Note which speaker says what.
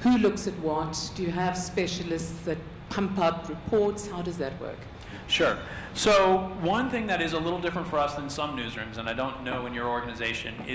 Speaker 1: Who looks at what? Do you have specialists that pump out reports? How does that work?
Speaker 2: Sure. So one thing that is a little different for us than some newsrooms, and I don't know in your organization, is